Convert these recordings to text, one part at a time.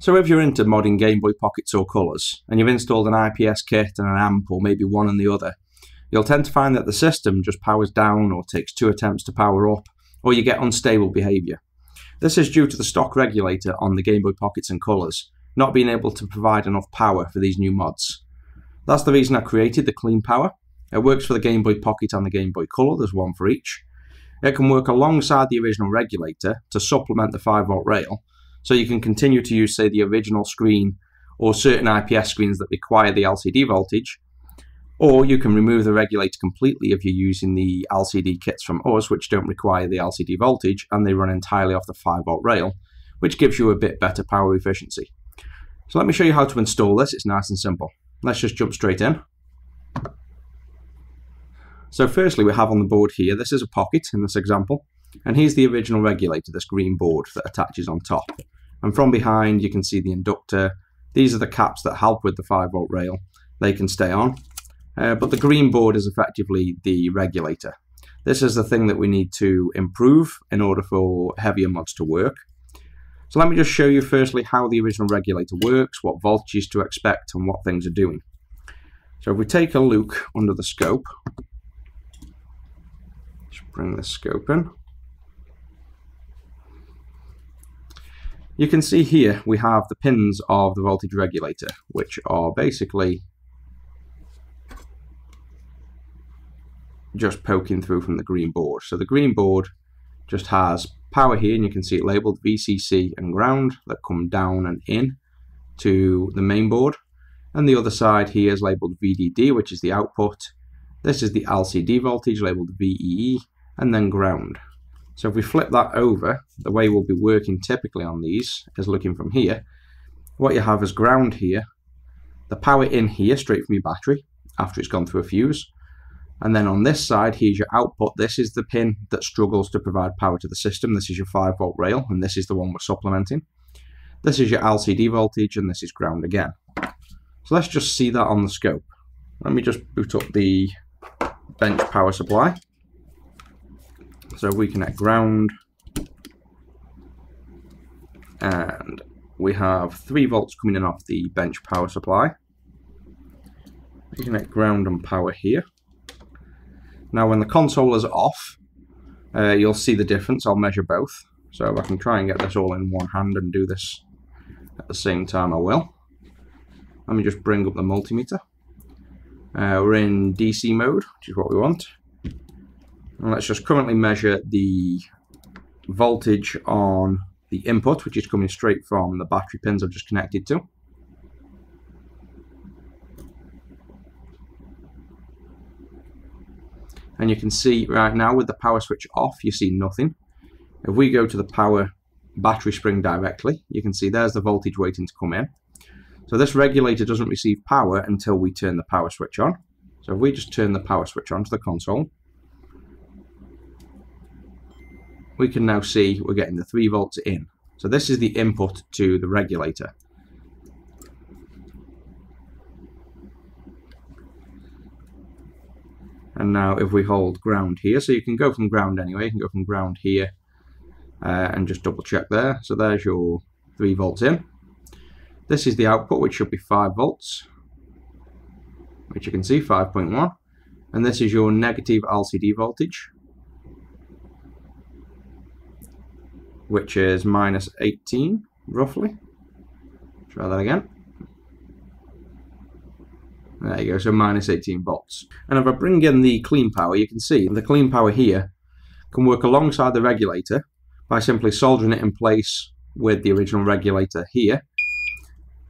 So if you're into modding Game Boy Pockets or colours, and you've installed an IPS kit and an amp or maybe one and the other, you'll tend to find that the system just powers down or takes two attempts to power up, or you get unstable behaviour. This is due to the stock regulator on the Game Boy Pockets and colours not being able to provide enough power for these new mods. That's the reason I created the Clean Power. It works for the Game Boy Pocket and the Game Boy Color, there's one for each. It can work alongside the original regulator to supplement the 5 volt rail, so you can continue to use, say, the original screen or certain IPS screens that require the LCD voltage, or you can remove the regulator completely if you're using the LCD kits from us, which don't require the LCD voltage and they run entirely off the 5 volt rail, which gives you a bit better power efficiency. So let me show you how to install this. It's nice and simple. Let's just jump straight in. So firstly, we have on the board here, this is a pocket in this example, and here's the original regulator, this green board that attaches on top. And from behind, you can see the inductor. These are the caps that help with the 5 volt rail. They can stay on. Uh, but the green board is effectively the regulator. This is the thing that we need to improve in order for heavier mods to work. So let me just show you firstly how the original regulator works, what voltages to expect and what things are doing. So if we take a look under the scope, just bring the scope in. You can see here we have the pins of the voltage regulator, which are basically just poking through from the green board. So the green board just has power here, and you can see it labeled VCC and ground that come down and in to the main board. And the other side here is labeled VDD, which is the output. This is the LCD voltage labeled VEE, and then ground. So if we flip that over, the way we'll be working typically on these is looking from here. What you have is ground here, the power in here straight from your battery after it's gone through a fuse, and then on this side, here's your output. This is the pin that struggles to provide power to the system. This is your 5 volt rail, and this is the one we're supplementing. This is your LCD voltage, and this is ground again. So let's just see that on the scope. Let me just boot up the bench power supply. So we connect ground, and we have 3 volts coming in off the bench power supply. We connect ground and power here. Now when the console is off, uh, you'll see the difference. I'll measure both. So if I can try and get this all in one hand and do this at the same time, I will. Let me just bring up the multimeter. Uh, we're in DC mode, which is what we want. And let's just currently measure the voltage on the input, which is coming straight from the battery pins I've just connected to. and you can see right now with the power switch off you see nothing. If we go to the power battery spring directly you can see there's the voltage waiting to come in. So this regulator doesn't receive power until we turn the power switch on. So if we just turn the power switch on to the console we can now see we're getting the 3 volts in so this is the input to the regulator And now if we hold ground here, so you can go from ground anyway, you can go from ground here uh, and just double check there. So there's your 3 volts in. This is the output, which should be 5 volts, which you can see, 5.1. And this is your negative LCD voltage, which is minus 18, roughly. Try that again. There you go, so minus 18 volts. And if I bring in the clean power, you can see the clean power here can work alongside the regulator by simply soldering it in place with the original regulator here.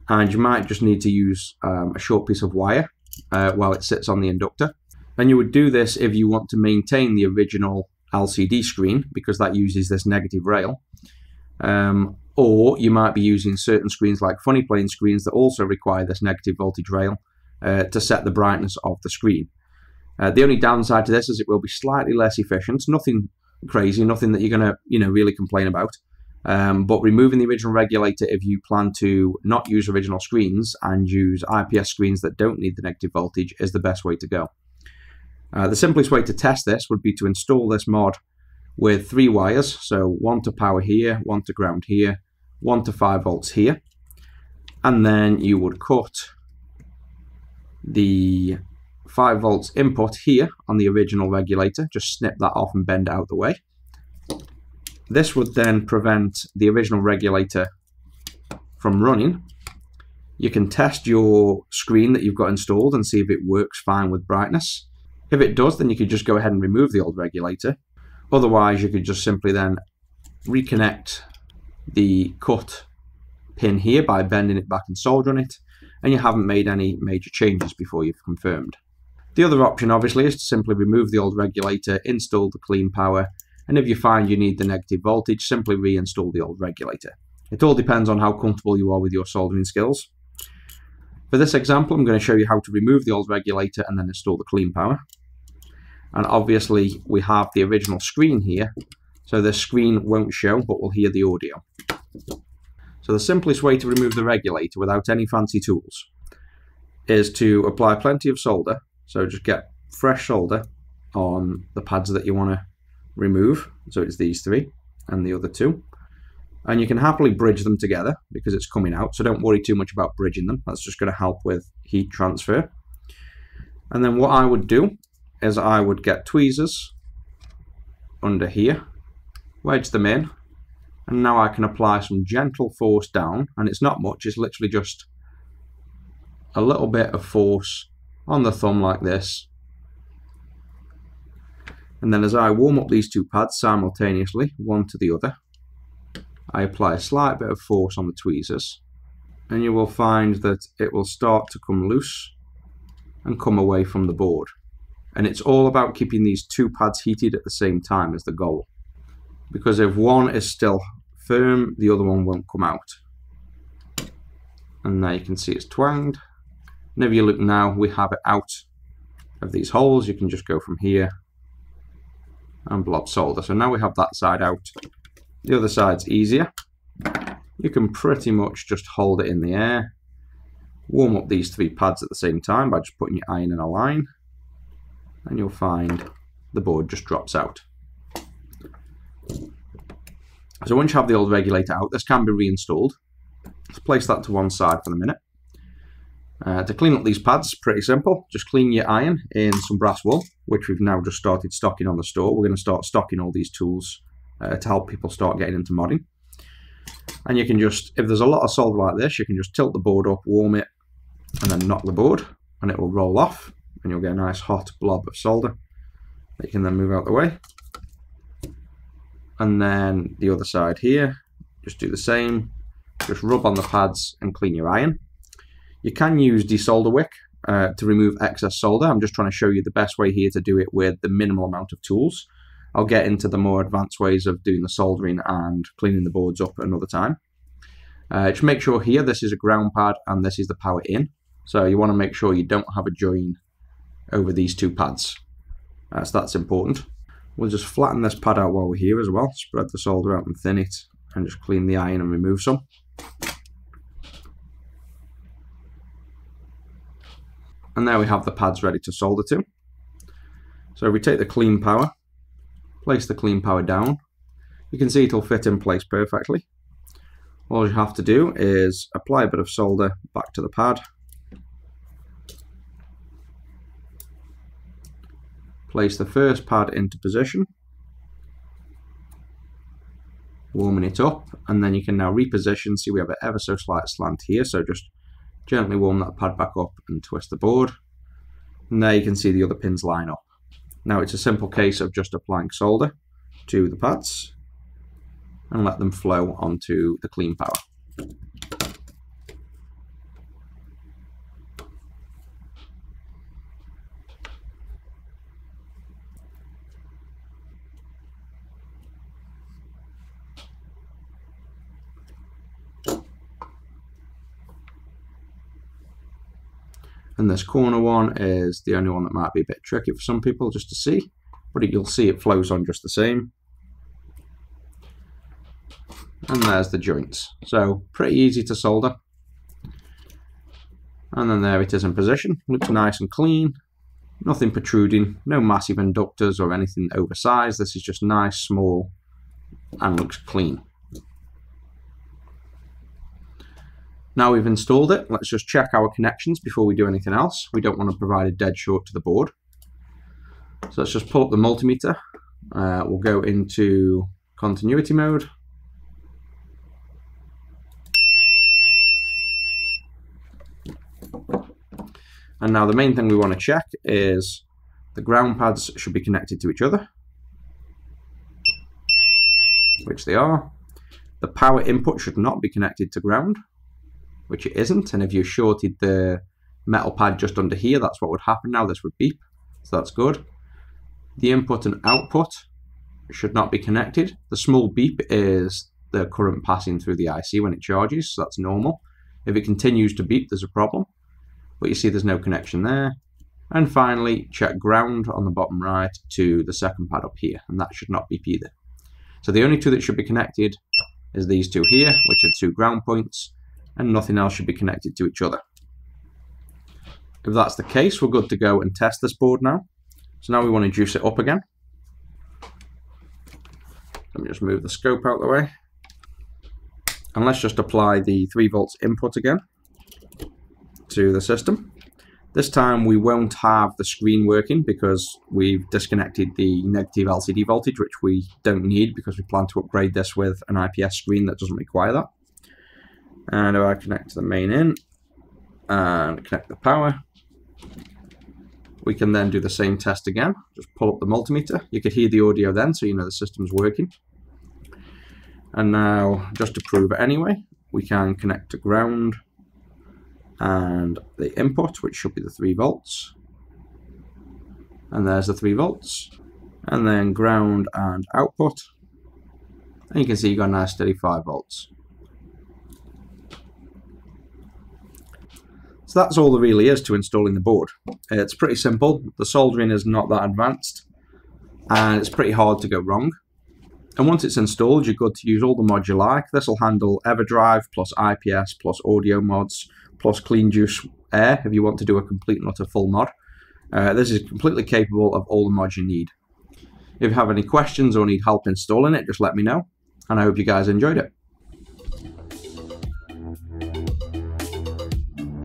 And you might just need to use um, a short piece of wire uh, while it sits on the inductor. And you would do this if you want to maintain the original LCD screen because that uses this negative rail. Um, or you might be using certain screens like FunnyPlaying screens that also require this negative voltage rail uh, to set the brightness of the screen. Uh, the only downside to this is it will be slightly less efficient. Nothing crazy, nothing that you're going to you know really complain about. Um, but removing the original regulator if you plan to not use original screens and use IPS screens that don't need the negative voltage is the best way to go. Uh, the simplest way to test this would be to install this mod with three wires, so one to power here, one to ground here, one to 5 volts here. and then you would cut the 5 volts input here on the original regulator, just snip that off and bend it out the way. This would then prevent the original regulator from running. You can test your screen that you've got installed and see if it works fine with brightness. If it does, then you could just go ahead and remove the old regulator. Otherwise, you could just simply then reconnect the cut pin here by bending it back and soldering it, and you haven't made any major changes before you've confirmed. The other option obviously is to simply remove the old regulator, install the clean power, and if you find you need the negative voltage, simply reinstall the old regulator. It all depends on how comfortable you are with your soldering skills. For this example, I'm going to show you how to remove the old regulator and then install the clean power. And obviously we have the original screen here, so the screen won't show, but we'll hear the audio. So the simplest way to remove the regulator without any fancy tools is to apply plenty of solder. So just get fresh solder on the pads that you want to remove. So it's these three and the other two. And you can happily bridge them together because it's coming out. So don't worry too much about bridging them. That's just going to help with heat transfer. And then what I would do is I would get tweezers under here, wedge them in, and now I can apply some gentle force down. And it's not much, it's literally just a little bit of force on the thumb like this and then as I warm up these two pads simultaneously, one to the other, I apply a slight bit of force on the tweezers and you will find that it will start to come loose and come away from the board. And it's all about keeping these two pads heated at the same time as the goal. Because if one is still firm, the other one won't come out. And now you can see it's twanged. And if you look now, we have it out of these holes. You can just go from here and blob solder. So now we have that side out. The other side's easier. You can pretty much just hold it in the air. Warm up these three pads at the same time by just putting your iron in a line. And you'll find the board just drops out. So once you have the old regulator out, this can be reinstalled. Let's place that to one side for the minute. Uh, to clean up these pads, pretty simple. Just clean your iron in some brass wool, which we've now just started stocking on the store. We're going to start stocking all these tools uh, to help people start getting into modding. And you can just, if there's a lot of solder like this, you can just tilt the board up, warm it, and then knock the board, and it will roll off, and you'll get a nice hot blob of solder that you can then move out the way. And then the other side here, just do the same. Just rub on the pads and clean your iron. You can use desolder wick uh, to remove excess solder. I'm just trying to show you the best way here to do it with the minimal amount of tools. I'll get into the more advanced ways of doing the soldering and cleaning the boards up another time. Uh, just make sure here this is a ground pad and this is the power in. So you want to make sure you don't have a join over these two pads. Uh, so that's important. We'll just flatten this pad out while we're here as well. Spread the solder out and thin it and just clean the iron and remove some. And there we have the pads ready to solder to. So we take the clean power, place the clean power down. You can see it'll fit in place perfectly. All you have to do is apply a bit of solder back to the pad. Place the first pad into position. Warming it up and then you can now reposition. See we have an ever so slight slant here so just Gently warm that pad back up and twist the board. And there you can see the other pins line up. Now it's a simple case of just applying solder to the pads and let them flow onto the clean power. And this corner one is the only one that might be a bit tricky for some people just to see, but you'll see it flows on just the same. And there's the joints. So pretty easy to solder. And then there it is in position. Looks nice and clean. Nothing protruding. No massive inductors or anything oversized. This is just nice, small, and looks clean. Now we've installed it, let's just check our connections before we do anything else. We don't want to provide a dead short to the board. So let's just pull up the multimeter. Uh, we'll go into continuity mode. And now the main thing we want to check is the ground pads should be connected to each other, which they are. The power input should not be connected to ground, which it isn't. And if you shorted the metal pad just under here, that's what would happen now. This would beep, so that's good. The input and output should not be connected. The small beep is the current passing through the IC when it charges, so that's normal. If it continues to beep, there's a problem. But you see there's no connection there. And finally, check ground on the bottom right to the second pad up here, and that should not beep either. So the only two that should be connected is these two here, which are two ground points, and nothing else should be connected to each other. If that's the case, we're good to go and test this board now. So now we want to juice it up again. Let me just move the scope out the way. And let's just apply the 3 volts input again to the system. This time we won't have the screen working because we've disconnected the negative LCD voltage, which we don't need because we plan to upgrade this with an IPS screen that doesn't require that. And if I connect to the main in and connect the power, we can then do the same test again. Just pull up the multimeter. You could hear the audio then, so you know the system's working. And now, just to prove it anyway, we can connect to ground and the input, which should be the 3 volts. And there's the 3 volts. And then ground and output. And you can see you've got a nice steady 5 volts. So that's all there really is to installing the board. It's pretty simple. The soldering is not that advanced and it's pretty hard to go wrong. And once it's installed, you're good to use all the mods you like. This will handle EverDrive plus IPS plus audio mods plus CleanJuice Air if you want to do a complete and utter full mod. Uh, this is completely capable of all the mods you need. If you have any questions or need help installing it, just let me know. And I hope you guys enjoyed it.